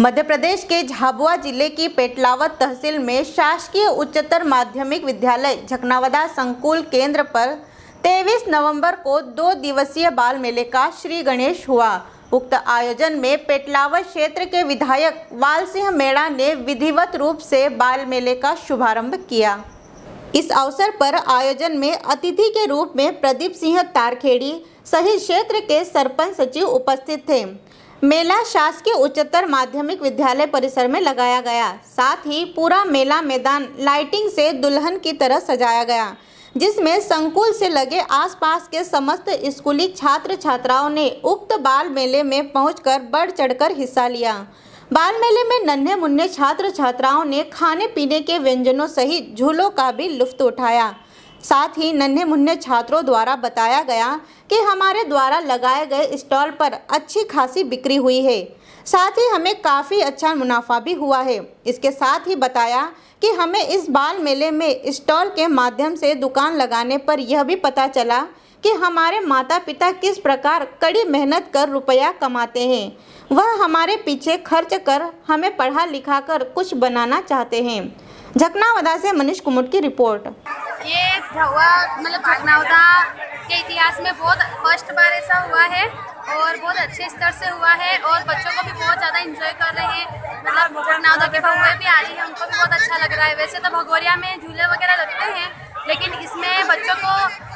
मध्य प्रदेश के झाबुआ ज़िले की पेटलावत तहसील में शासकीय उच्चतर माध्यमिक विद्यालय झकनावदा संकुल केंद्र पर 23 नवंबर को दो दिवसीय बाल मेले का श्री गणेश हुआ। उक्त आयोजन में पेटलावत क्षेत्र के विधायक वाल सिंह मेड़ा ने विधिवत रूप से बाल मेले का शुभारंभ किया। इस अवसर पर आयोजन में अतिथि के रूप में प्रदीप सिंह तारखेड़ी, सहित क्षेत्र के सरपंच सचिव उपस्थित थे। मेला शासकीय उच्चतर माध्यमिक विद्यालय परिसर में लगाया गया। साथ ही पूरा मेला मैदान लाइटिंग से दुल्हन की तरह सजाया गया, जिसमें संकुल से लगे आसपास के समस्त स्कूली छात्र छात्राओं ने उक्त बाल मेले में पहुंचकर बढ़ चढ़कर हिस्सा लिया। बाल मेले में नन्हे मुन्ने छात्र छात्राओं ने खाने पीने के व्यंजनों सहित झूलों का भी लुफ्त उठाया। साथ ही नन्हे मुन्ने छात्रों द्वारा बताया गया कि हमारे द्वारा लगाए गए स्टॉल पर अच्छी खासी बिक्री हुई है। साथ ही हमें काफ़ी अच्छा मुनाफा भी हुआ है। इसके साथ ही बताया कि हमें इस बाल मेले में स्टॉल के माध्यम से दुकान लगाने पर यह भी पता चला कि हमारे माता पिता किस प्रकार कड़ी मेहनत कर रुपया कमाते हैं। वह हमारे पीछे खर्च कर हमें पढ़ा लिखा कर कुछ बनाना चाहते हैं। झकनावदा से मनीष कुमुट की रिपोर्ट। ये हुआ मतलब झकनावदा के इतिहास में बहुत फ़र्स्ट बार ऐसा हुआ है और बहुत अच्छे स्तर से हुआ है और बच्चों को भी बहुत ज़्यादा इंजॉय कर रहे हैं। मतलब झकनावदा के भगवे भी आ रही है, उनको भी बहुत अच्छा लग रहा है। वैसे तो भगोरिया में झूले वगैरह लगते हैं, लेकिन इसमें बच्चों को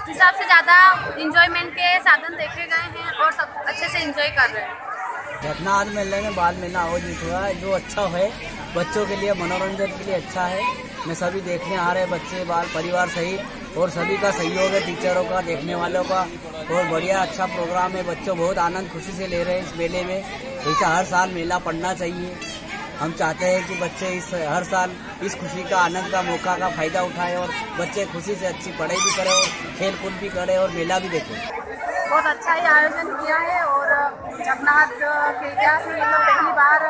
हिसाब से ज़्यादा इंजॉयमेंट के साधन देखे गए हैं और सब अच्छे से इंजॉय कर रहे हैं। घटना आज मेले में बाल मेला हुआ है, जो अच्छा है, बच्चों के लिए, मनोरंजन के लिए अच्छा है। मैं सभी देखने आ रहे बच्चे, बाल, परिवार सहित और सभी का सहयोग है, टीचरों का, देखने वालों का। और बढ़िया अच्छा प्रोग्राम है, बच्चों बहुत आनंद, खुशी से ले रहे हैं इस मेले में। ऐसा हर साल मेला पड़ना चाहिए। हम चाहते हैं कि बच्चे इस, हर साल इस खुशी का, आनंद का, मौका का फ़ायदा उठाएँ और बच्चे खुशी से अच्छी पढ़ाई भी करें और खेल कूद भी करें और मेला भी देखें। बहुत अच्छा ही आयोजन किया है और जगन्नाथ के इतिहास में पहली बार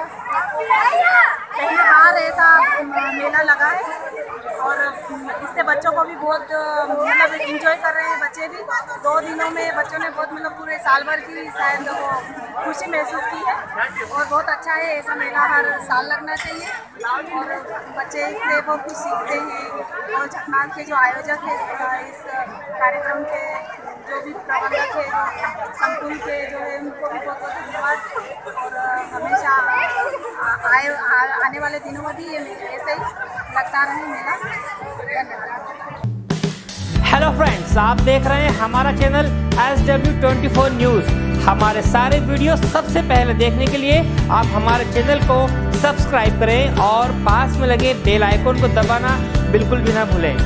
ऐसा मेला लगा है। और इससे बच्चों को भी बहुत मतलब इंजॉय कर रहे हैं बच्चे भी। दो दिनों में बच्चों ने बहुत मतलब पूरे साल भर की शायद वो खुशी महसूस की है। और बहुत अच्छा है ऐसा मेला हर साल लगना चाहिए। और बच्चे इससे बहुत कुछ सीखते हैं। और जगन्नाथ के जो आयोजक है इस कार्यक्रम के जो भी प्रबंधक है संकुल के जो है, उनको भी बहुत बहुत धन्यवाद। और हमेशा आए आने वाले दिनों में भी ये ऐसे ही लगता रहे मेला हेलो फ्रेंड्स आप देख रहे हैं हमारा channel S W twenty four news हमारे सारे वीडियो सबसे पहले देखने के लिए आप हमारे चैनल को सब्सक्राइब करें और पास में लगे बेल आइकन को दबाना बिल्कुल भी ना भूलें।